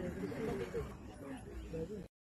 Gracias.